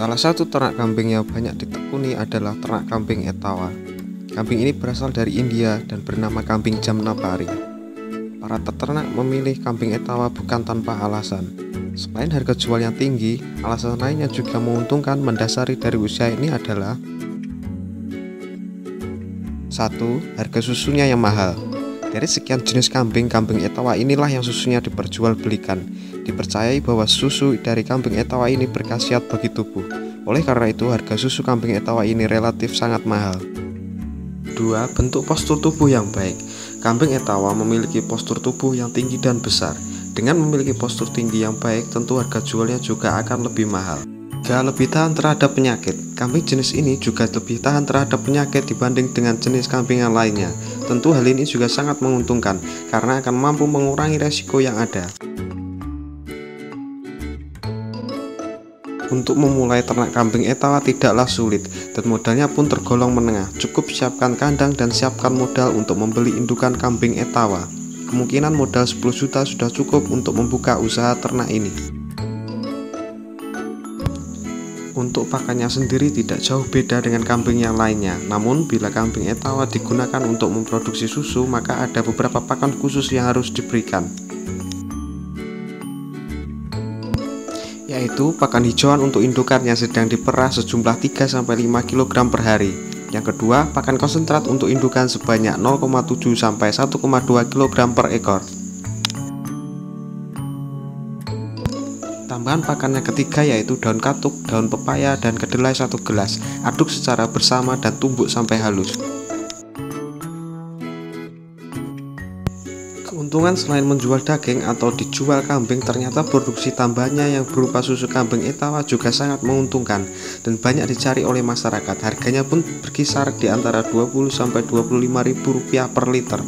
Salah satu ternak kambing yang banyak ditekuni adalah ternak kambing etawa. Kambing ini berasal dari India dan bernama kambing Jamnapari. Para peternak memilih kambing etawa bukan tanpa alasan. Selain harga jual yang tinggi, alasan lainnya juga menguntungkan mendasari dari usia ini adalah satu, harga susunya yang mahal. Dari sekian jenis kambing, kambing etawa inilah yang susunya diperjualbelikan. Dipercayai bahwa susu dari kambing etawa ini berkhasiat bagi tubuh. Oleh karena itu, harga susu kambing etawa ini relatif sangat mahal. 2. Bentuk postur tubuh yang baik. Kambing etawa memiliki postur tubuh yang tinggi dan besar. Dengan memiliki postur tinggi yang baik, tentu harga jualnya juga akan lebih mahal. 3. Lebih tahan terhadap penyakit. Kambing jenis ini juga lebih tahan terhadap penyakit dibanding dengan jenis kambing yang lainnya. Tentu hal ini juga sangat menguntungkan karena akan mampu mengurangi resiko yang ada. Untuk memulai ternak kambing etawa tidaklah sulit dan modalnya pun tergolong menengah. Cukup siapkan kandang dan siapkan modal untuk membeli indukan kambing etawa. Kemungkinan modal 10 juta sudah cukup untuk membuka usaha ternak ini. Untuk pakannya sendiri tidak jauh beda dengan kambing yang lainnya. Namun bila kambing etawa digunakan untuk memproduksi susu, maka ada beberapa pakan khusus yang harus diberikan. yaitu pakan hijauan untuk indukan yang sedang diperah sejumlah 3-5 kg per hari. Yang kedua, pakan konsentrat untuk indukan sebanyak 0,7 sampai 1,2 kg per ekor. Tambahan pakannya ketiga yaitu daun katuk, daun pepaya, dan kedelai satu gelas. Aduk secara bersama dan tumbuk sampai halus. Keuntungan selain menjual daging atau dijual kambing ternyata produksi tambahannya yang berupa susu kambing etawa juga sangat menguntungkan dan banyak dicari oleh masyarakat. Harganya pun berkisar di antara 20 sampai 25 ribu rupiah per liter.